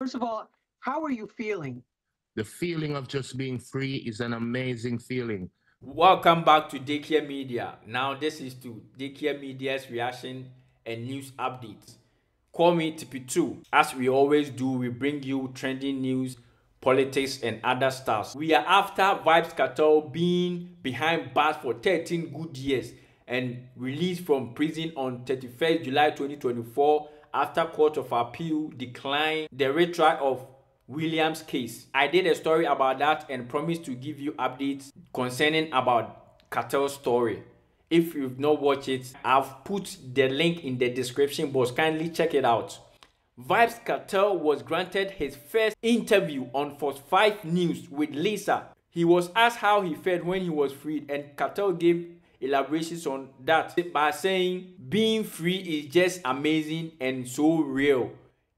First of all, how are you feeling? The feeling of just being free is an amazing feeling. Welcome back to Dekia Media. Now, this is to Dekia Media's reaction and news updates. Call me TP2. As we always do, we bring you trending news, politics, and other stuff. We are after Vybz Kartel being behind bars for 13 good years and released from prison on 31st July 2024 after Court of Appeal declined the retrial of Williams case. I did a story about that and promised to give you updates concerning about Kartel's story. If you've not watched it, I've put the link in the description box. Kindly check it out. Vybz Kartel was granted his first interview on Fox 5 News with Lisa. He was asked how he felt when he was freed and Kartel gave elaborations on that by saying being free is just amazing and so real.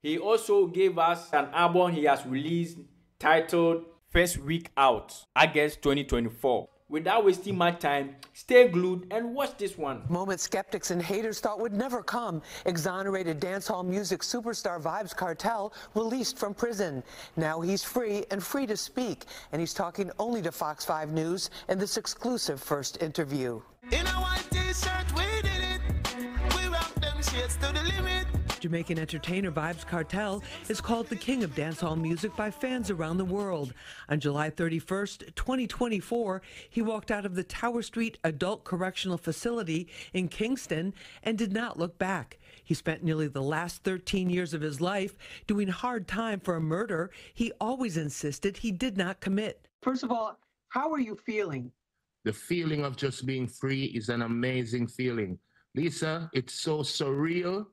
He also gave us an album he has released titled First Week Out, August 2024. Without wasting my time, stay glued and watch this one. Moment skeptics and haters thought would never come. Exonerated dancehall music superstar Vybz Kartel released from prison. Now he's free and free to speak, and he's talking only to Fox 5 News in this exclusive first interview. In a white t-shirt, we did it. We rock them shades to the limit. Jamaican entertainer Vybz Kartel is called the king of dancehall music by fans around the world. On July 31st, 2024, he walked out of the Tower Street Adult Correctional Facility in Kingston and did not look back. He spent nearly the last 13 years of his life doing hard time for a murder he always insisted he did not commit. First of all, how are you feeling? The feeling of just being free is an amazing feeling. Lisa, it's so surreal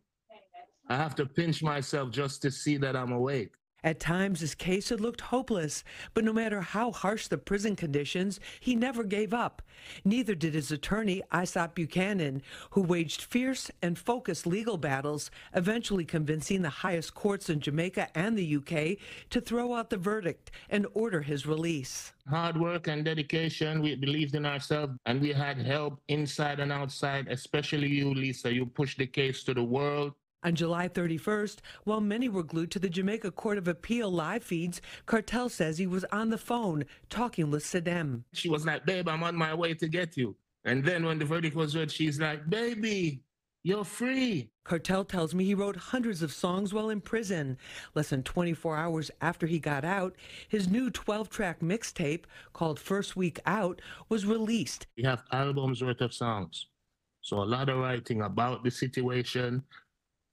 I have to pinch myself just to see that I'm awake. At times, his case had looked hopeless, but no matter how harsh the prison conditions, he never gave up. Neither did his attorney, Isat Buchanan, who waged fierce and focused legal battles, eventually convincing the highest courts in Jamaica and the UK to throw out the verdict and order his release. Hard work and dedication, we believed in ourselves, and we had help inside and outside, especially you, Lisa. You pushed the case to the world. On July 31st, while many were glued to the Jamaica Court of Appeal live feeds, Kartel says he was on the phone talking with Sidem. She was like, babe, I'm on my way to get you. And then when the verdict was read, she's like, baby, you're free. Kartel tells me he wrote hundreds of songs while in prison. Less than 24 hours after he got out, his new 12 track mixtape called First Week Out was released. We have albums worth of songs. So a lot of writing about the situation,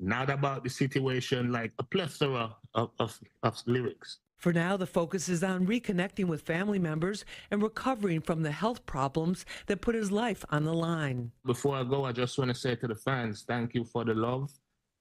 not about the situation, like a plethora of, of, of lyrics. For now, the focus is on reconnecting with family members and recovering from the health problems that put his life on the line. Before I go, I just want to say to the fans, thank you for the love.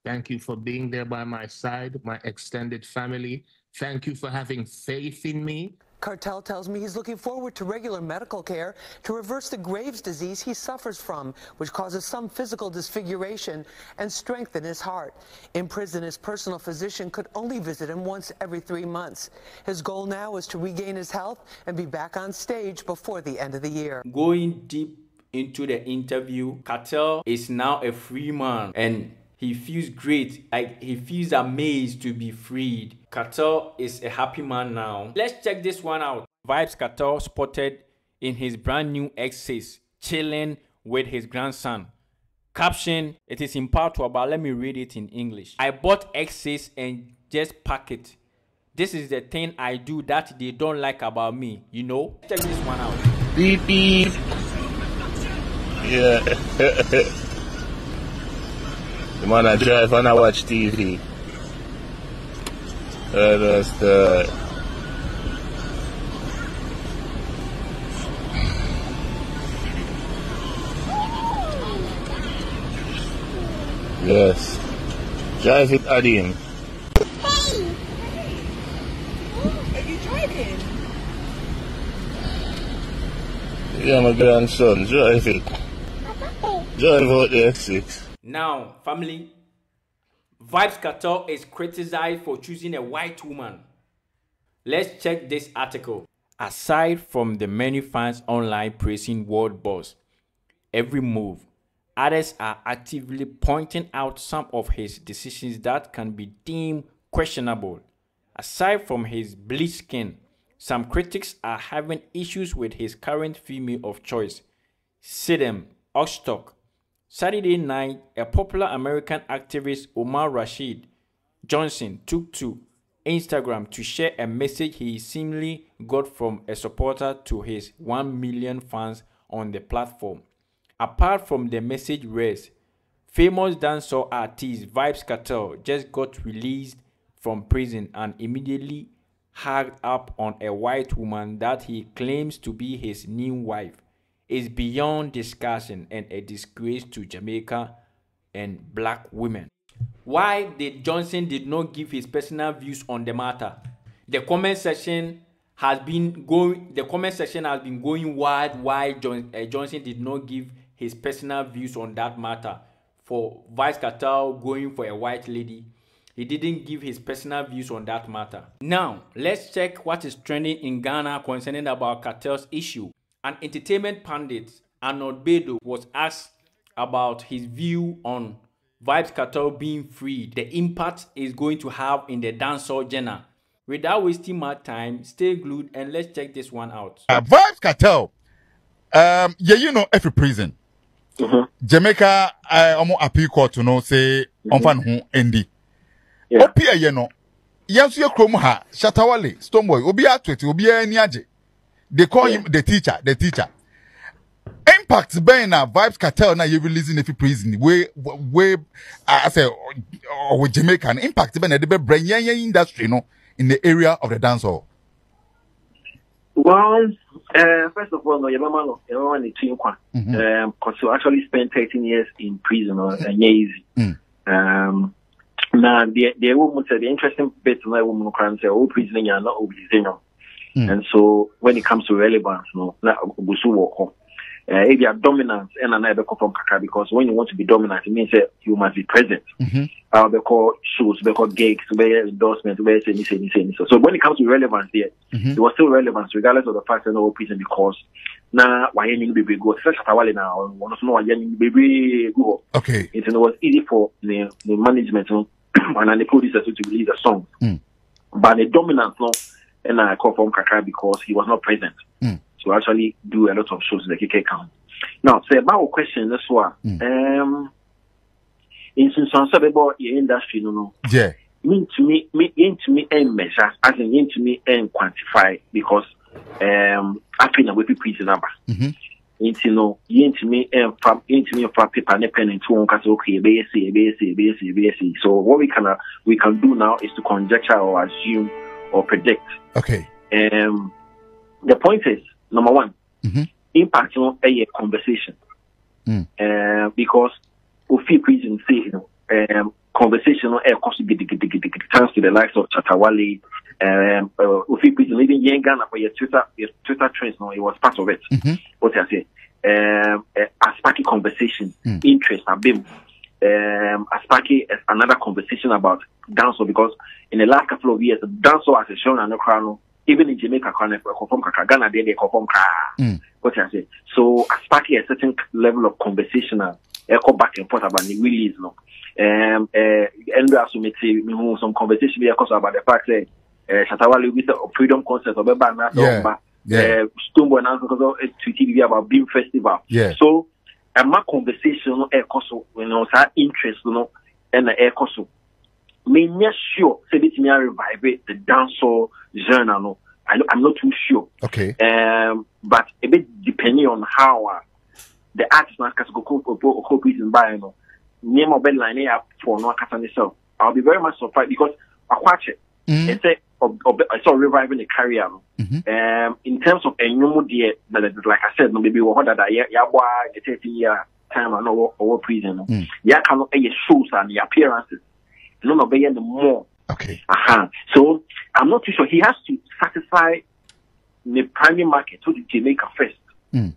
Thank you for being there by my side, my extended family. Thank you for having faith in me. Kartel tells me he's looking forward to regular medical care to reverse the Graves' disease he suffers from, which causes some physical disfiguration and strengthen his heart. In prison, his personal physician could only visit him once every three months. His goal now is to regain his health and be back on stage before the end of the year. Going deep into the interview, Kartel is now a free man and he feels great, like he feels amazed to be freed. Kato is a happy man now. Let's check this one out. Vybz Kato spotted in his brand new X6, chilling with his grandson. Caption, it is in patois, but let me read it in English. I bought X6 and just pack it. This is the thing I do that they don't like about me, you know? Check this one out. Beep beep. Yeah. The man I drive and I watch TV. Understood. Yes. Drive it, Adim. Hey! Are you driving? Yeah, my grandson. Drive it. Oh. Drive out the X6. Now, family, Vybz Kartel is criticized for choosing a white woman. Let's check this article. Aside from the many fans online praising World Boss every move, others are actively pointing out some of his decisions that can be deemed questionable. Aside from his bleached skin, some critics are having issues with his current female of choice, Sidem Öztürk. Saturday night, a popular American activist, Umar Rashad Johnson, took to Instagram to share a message he seemingly got from a supporter to his 1 million fans on the platform. Apart from the message reads, famous dancehall artist Vybz Kartel just got released from prison and immediately hugged up on a white woman that he claims to be his new wife is beyond discussion and a disgrace to Jamaica and black women. Why did Johnson did not give his personal views on the matter? The comment section has been going. The comment section has been going wild. Why John, uh, Johnson did not give his personal views on that matter? For Vybz Kartel going for a white lady, he didn't give his personal views on that matter. Now let's check what is trending in Ghana concerning about Kartel's issue. An entertainment pundit, Arnold Baidoo, was asked about his view on Vybz Kartel being freed, the impact is going to have in the dancehall genre. Without wasting my time, stay glued and let's check this one out. Uh, Vybz Kartel, um, yeah, you know, every prison. Mhm. Jamaica, I almost appeal court to know say on fan who endi. Yeah. Opia ye no. Yansu ye krom ha, Shatawale, Stonebwoy, obi atwete, obi ani age. They call him the teacher, the teacher. Impact ben na Vybz Kartel na ye releasing every prison we we I say or with Jamaican impact ben na de be bring yen yen industry no in the area of the dancehall. Well, uh, first of all, no, your mama, no, your mama need to inquire. Mhm. Um, you actually spent 13 years in prison, or uh, yeah, easy. Mm. Um, now the the woman said the interesting bit my woman can say, oh, prison, you're not obligation. Mm. And so when it comes to relevance, no, na. Uh, if you are dominant, and another from kaka because when you want to be dominant, it means that you must be present. Mhm. uh, they call they call gigs, they endorsements, they say, this, this, this. So when it comes to relevance there, Mhm. it was still relevance regardless of the fact that no prison because now why you baby go first of all now one of no why you baby go Okay. it was easy for the, the management no, and the producers to release a song Mm. but the dominant no and I call from Kaka because he was not present Mm. to actually do a lot of shows in the KK count now say about question this one Mm. um in the industry no no Yeah. yɛntumi me- yɛntumi measure as in yɛntumi quantify because um afei na wɔpi prison aba Mhm. nti no yɛntumi mfa yɛntumi mfa paper ne pen nto wɔn kasa okay yɛbɛyɛ se yɛbɛyɛ se yɛbɛyɛ se yɛbɛyɛ se so what we can uh, we can do now is to conjecture or assume or predict Okay. um the point is number one Mhm. impact no ɛyɛ conversation Mm. uh, because ofi prison say you know um, conversation no ɛkɔ so gidigidigidi thanks to the likes of Shatta Wale, um, uh, ofi prison even yɛn Ghana for your Twitter your Twitter trends no it was part of it Mhm. what I say um, uh, asparky conversation Mm. interest abim um, asparky is another conversation about dancehall because in the last couple of years dancehall as a show and no even in Jamaica crown perform kaka Ghana they they kra Mm. what I say so asparky a certain level of conversation uh, echo back and forth about the release no um uh and also me me who some conversation we because about the fact that uh, Shatawale with the freedom concert of Beba na Yeah. Yeah. uh, Stoneboy now because of tweeting about Beam Festival Yeah. so ɛma conversation no ɛkɔ so you know saa interest no ɛna ɛkɔ so. Menyɛ sure sɛ ebitumi arevive the dancehall genre no. I, I'm not too sure. Okay. um, but a bit depending on how uh, the artist kasa koko koko koko prison by no nneɛma ɔbɛ line up for no akasa ne self I'll be very much surprised because akwache Mm. ɛsɛ ɔbɛ ɛsɛ reviving the career no Mhm. um, in terms of enyom deɛ na like I said no baby wɔ hɔ dada yɛ yɛaboa the thirty year time a na ɔwɔ ɔwɔ prison no Mm. yɛaka no shows and the appearances ɛno na ɔbɛyɛ no more Okay. Aha. So I'm not too sure. He has to satisfy the primary market, so the Jamaica first. Mm.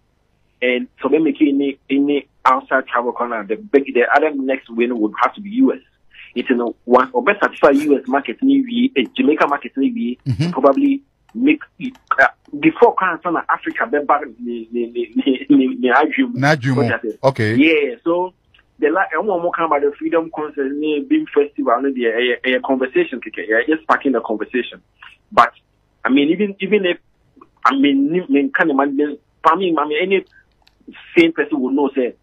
And so they make any any outside travel corner. The big the other next win would have to be US. It's in a one or best satisfy US market maybe a Jamaica market maybe Mhm. probably make it, uh, before kind of Africa be back the the the the the Najum. Okay. yeah, so the la ɛmo a ɔmo kan about the freedom concert ne beam festival no deɛ ɛyɛ ɛyɛ conversation keke yɛ just sparking the conversation but i mean even even if i mean ni me nka ne ma ne for me i mean any sane person would know say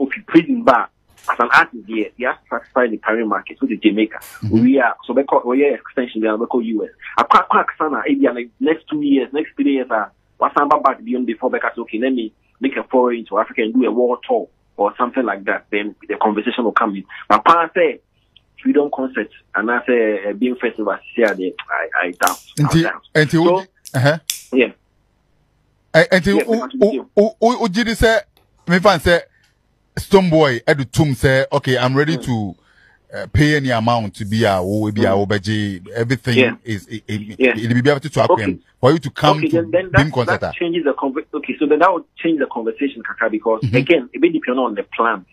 ofi prison bar as an artist there you have to satisfy the current market which is jamaica we are so bɛkɔ wɔyɛ extension there bɛkɔ us akɔ akɔ akasa na ebi like next two years next three years ah wasan ba back beyond before bɛka say okay let me make a foray into africa and do a world tour or something like that, then the conversation will come in. But pa say freedom concert and I say uh, being festival here, I I doubt. I Nti doubt. nti So, uh-huh. yeah. Eh, nti Yeah, wo because we wo wo wo gidi sɛ me sɛ Stonebwoy ɛdu tum sɛ okay I'm ready to uh, pay any amount to be bi a wo bɛgye everything Yeah. is it it Yeah. it be able to akwem Okay. for you to come okay, to then, then that, that changes the conversation. Okay, so then that would change the conversation, Kaka, because Mhm. again, it may depend on the plans,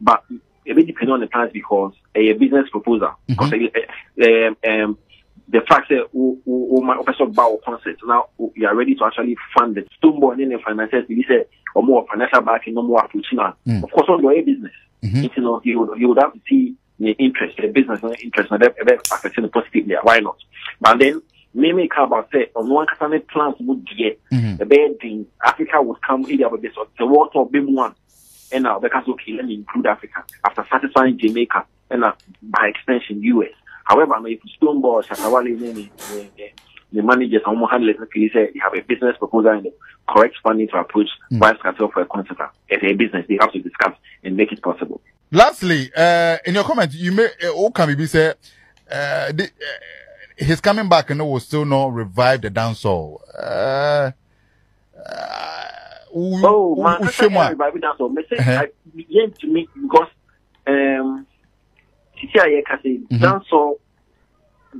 but it may depend on the plans because a business proposal. Because uh, um, um, the fact that who who my officer bow concert now you are ready to actually fund the Stonebwoy and then the finances. You say or more financial backing, no more approaching. Mm. Of course, on your business, Mhm. you know, you would, you would have to see the interest, the business interest, and that affecting it positively. Why not? But then, maybe come about say, on one kind plans would get Mhm. the bad thing, Africa would come in about this, or the world of being one. And now, because okay, let me include Africa after satisfying Jamaica and uh, by extension, US. However, I mean, if Stonebwoy, Shatawale, the, the, the managers, and handle it, okay, say they have a business proposal and the correct funding to approach Mm. Vybz Kartel for a concert. It's a business, they have to discuss and make it possible. Lastly, uh, in your comment, you may uh, can be say uh, the, uh, he's coming back and will still not revive the dancehall. Uh, uh, Oh, man, who that's show more? everybody dance. So, Uh-huh. I begin to me because um, Titi Ayeka say Mhm. dancehall,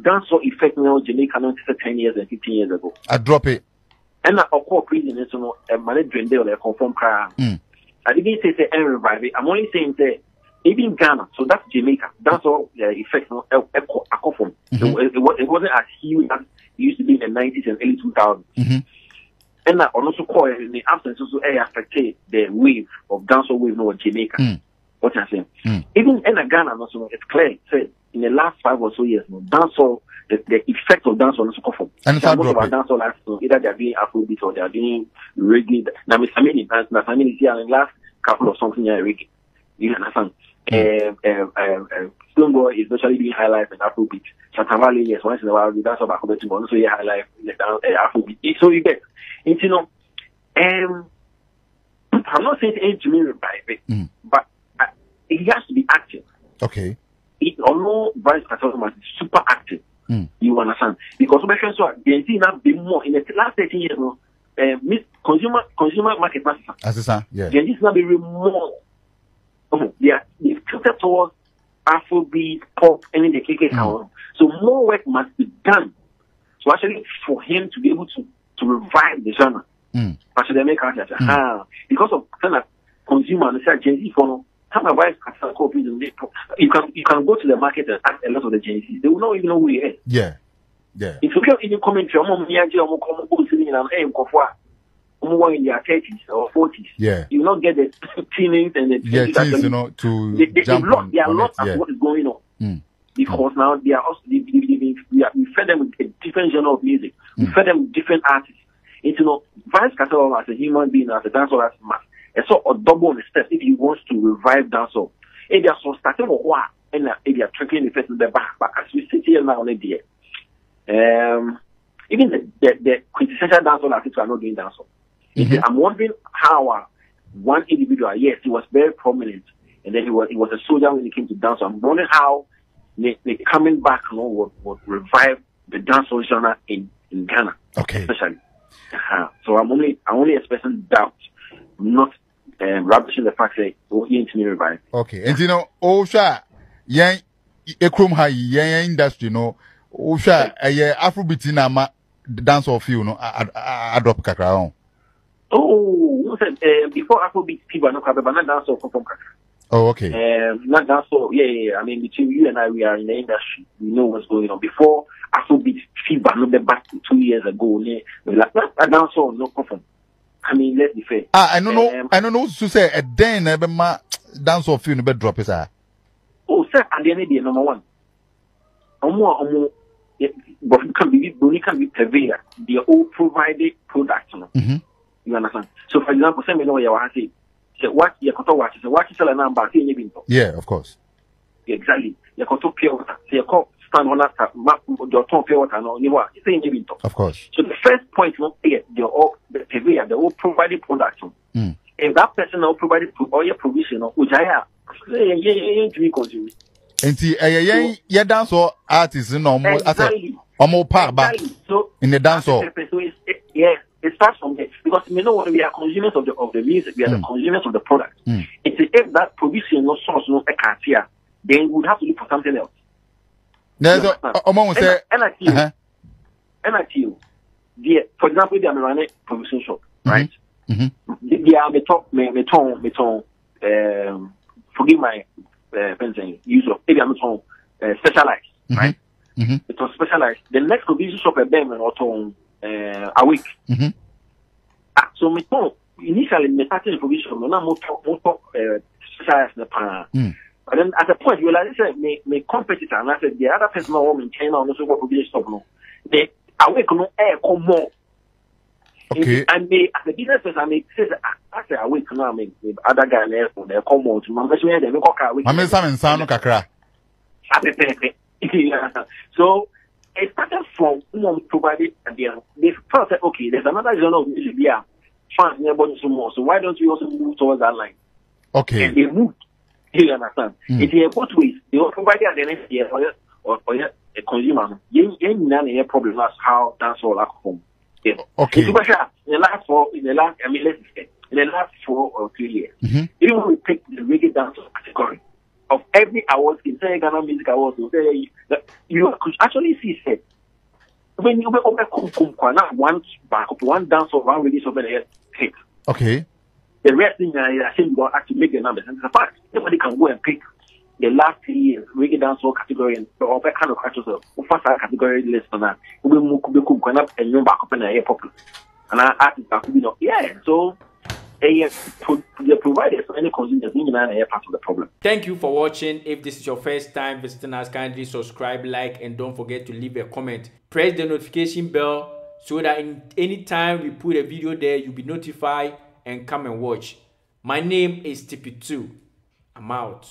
dancehall effect now Jamaica now just ten years and fifteen years ago. I drop it. And of course, prison is no a man drain there like confirm cry. Mm. I didn't say say and revive it. I'm only saying say even Ghana, so that's Jamaica. Dancehall uh, effect no a a from. Mhm. It, it, wa- it wasn't as huge as it used to be in the 90s and early 2000s. Mhm. And that also call in the absence also air affected the wave of dancehall wave no Jamaica. Mm. What I'm saying. Mm. Even in Ghana, also, it's clear. Say in the last five or so years, no, dancehall, the, the effect of dancehall come from. And not most of our dancehall acts, no, either they're doing Afrobeat or they're doing reggae. Now, Mr. Mini, now, is here in the last couple of songs in here, reggae. You understand? Um, um, um, um, Stonebwoy is virtually doing high life and Afrobeat. Shatta Wale, yes, once in a while, the dance of Afrobeat, but also yeah, high life, uh, Afrobeat. So you get, it's, you know, um, I'm not saying it ain't to me revive it, Mm. but he has to be active. Okay. It, although Vice President is super active, Mm. you understand? Because we mentioned so, the NC now be more in the last 13 years, no, uh, consumer consumer market master. Assistant. Yeah. The NC is now be more. Oh, they are they've tilted towards Afrobeat, pop, and the KK Mm. So more work must be done. So actually, for him to be able to to revive the genre, Mm. actually, they make out that Mm. ah, because of kind of consumer, they say Gen Z for no. Wife can call prison. They- You can you can go to the market and ask a lot of the Gen They will not even know who he is. Yeah. Yeah. If you get any commentary, I'm on Miyaji, I'm on Go sitting in an aim I'm in their thirties or forties. Yeah. You will not get the teenagers and the Yeah. actually- you know, to they, they, jump lost on, their on lot it. at Yeah. what is going on. Mm. Because now they are also they, they, they, they, we, are, we fed them with a different genre of music. We Mm. fed them with different artists. It's, you know, Vybz Kartel as a human being, as a dancer, as a man, it's sort of double on the steps if he wants to revive dancehall. If they are so starting with what and uh, if they are tricking the face in the back, but as we sit here now on the um, even the, the, the quintessential dancehall artists are not doing dancehall. Mhm. I'm wondering how uh, one individual, yes, he was very prominent, and then he was he was a soldier when he came to dance. I'm wondering how they, they coming back you know, would, would revive the dancehall genre in, in Ghana, Okay. especially. Uh-huh. So I'm only I'm only expressing doubt, not um, rubbishing the fact that oh, he ain't me revive. Okay. And you know, Osha, yen, ekrom ha yi, yen yen industry no, Osha, eh, Afrobeat na ma dance of you no, adop kakra on. Oh, you said uh, before Afrobeat people are not covered, but not dancehall come from Accra. Oh, okay. Um, not that so. Yeah, yeah, yeah. I mean, between you and I, we are in the industry. We know what's going on. Before Afrobeat fever, no, the back two years ago, ne, we like that that dancehall no come from. I mean, let's be fair. Ah, I don't know, Um, I don't know to say, a den, ebe ma, dance off no bɛ drop saa. o sɛ adeɛ ne deɛ number one ɔmo a ɔmo bɔfin kan bi broni kan bi purveyor deɛ o provide product no. Mhm. you understand so for example sɛ mi know ɔyɛ wa ha se sɛ wa yɛ kɔtɔ wa sɛ wa sɛ na ba se nye bi yeah of course. exactly yɛ kɔtɔ pure water sɛ yɛ kɔ stand hɔ na ta ma deɛ ɔtɔn pure water no ni hɔ a sɛ nye bi ntɔ. of course. So the first point no yɛ the all the purveyor the whole provided product. Mm. If that person now provided pro or your provision no ojaya yɛ yɛ yɛ yɛ ntumi consume. nti ɛyɛ yɛn yɛ dance hall artist na ɔmo asɛ ɔmo pa aba. So in the dance hall. It, yes, it starts from there because you know what we are consumers of the of the music, we are the Mm. consumers of the product. Mm. It's if that provision no source no here, then we would have to look for something else. Na ɛsɛ ɔmo ho sɛ and I feel ɛhɛn, and I feel the for example the Amirane provision shop, right? mhm. The the me talk me me ton me ton um forgive my uh, pensing use of maybe I'm ton uh, specialized, Mhm. right? Mhm. It was specialized. The next provision shop at them and auto uh, a week. Mhm. Ah, so me ton initially me started the provision shop, no na mo talk mo talk uh, specialized na pa. Mm. But then at a point you realize say me me competitor and I said the other person no in China no so what provision shop no. The awake no air come more. okay And they, as a business person, I may say, I say, I wait now, I mean, the other guy there, for their come out, my best they make a week. maame nsa mi nsa no kakra. So, it started from whom provided, and they felt that, okay, there's another genre of music here, fans some more, so why don't we also move towards that line? okay And they moved. You understand? Mm. It's in both ways. Were provided at the next year, or, or, or a consumer. You, you know, the problem that's how that's all alcohol. Yeah. okay In the last four, in the last, I mean, let's say, in the last four or three years, Mhm. even when we pick the reggae dance category of every award, in say Ghana Music Awards, you you could actually see, say, when you kum kwana, one back up, one dance or one release over there, hit. okay The rest thing, I think you actually make the numbers. And it's fact. Anybody can go and pick the last three years reggae dancehall category and or that kind of up. First category list on that. We move to come kwana and you back up in the air popular. And I artist that could be no yeah. So eh, pro- the providers for any consumers in the part of the problem. Thank you for watching. If this is your first time visiting us, kindly subscribe, like, and don't forget to leave a comment. Press the notification bell so that in any time we put a video there, you'll be notified and come and watch. My name is Tippy2. I'm out.